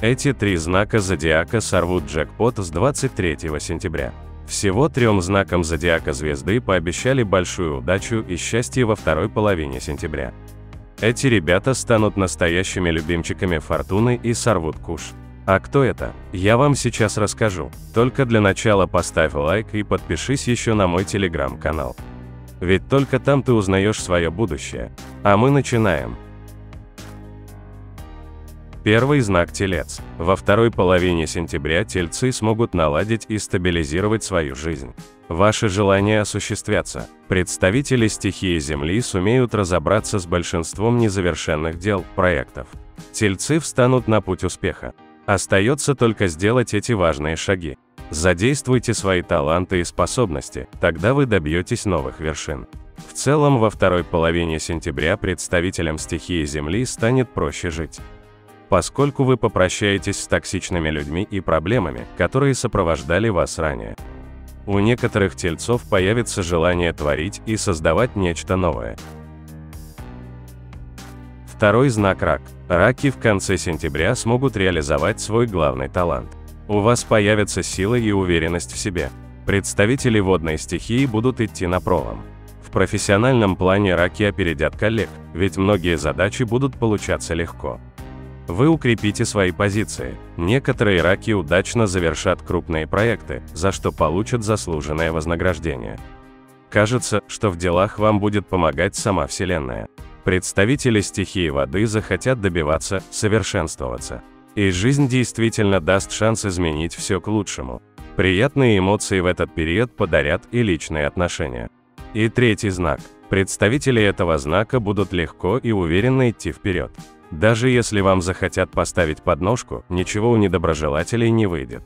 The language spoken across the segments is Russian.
Эти три знака зодиака сорвут джекпот с 23 сентября. Всего трем знакам зодиака звезды пообещали большую удачу и счастье во второй половине сентября. Эти ребята станут настоящими любимчиками фортуны и сорвут куш. А кто это? Я вам сейчас расскажу. Только для начала поставь лайк и подпишись еще на мой телеграм-канал. Ведь только там ты узнаешь свое будущее. А мы начинаем. Первый знак Телец. Во второй половине сентября тельцы смогут наладить и стабилизировать свою жизнь. Ваши желания осуществятся. Представители стихии Земли сумеют разобраться с большинством незавершенных дел, проектов. Тельцы встанут на путь успеха. Остается только сделать эти важные шаги. Задействуйте свои таланты и способности, тогда вы добьетесь новых вершин. В целом, во второй половине сентября представителям стихии Земли станет проще жить поскольку вы попрощаетесь с токсичными людьми и проблемами, которые сопровождали вас ранее. У некоторых тельцов появится желание творить и создавать нечто новое. Второй знак рак. Раки в конце сентября смогут реализовать свой главный талант. У вас появится сила и уверенность в себе. Представители водной стихии будут идти на пролом. В профессиональном плане раки опередят коллег, ведь многие задачи будут получаться легко. Вы укрепите свои позиции. Некоторые раки удачно завершат крупные проекты, за что получат заслуженное вознаграждение. Кажется, что в делах вам будет помогать сама Вселенная. Представители стихии воды захотят добиваться, совершенствоваться. И жизнь действительно даст шанс изменить все к лучшему. Приятные эмоции в этот период подарят и личные отношения. И третий знак. Представители этого знака будут легко и уверенно идти вперед. Даже если вам захотят поставить подножку, ничего у недоброжелателей не выйдет.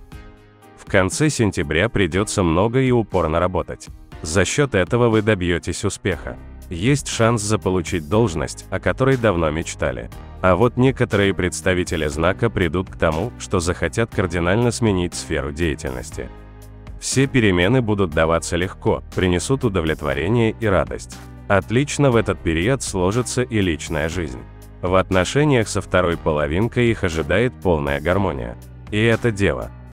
В конце сентября придется много и упорно работать. За счет этого вы добьетесь успеха. Есть шанс заполучить должность, о которой давно мечтали. А вот некоторые представители знака придут к тому, что захотят кардинально сменить сферу деятельности. Все перемены будут даваться легко, принесут удовлетворение и радость. Отлично в этот период сложится и личная жизнь. В отношениях со второй половинкой их ожидает полная гармония. И это дело –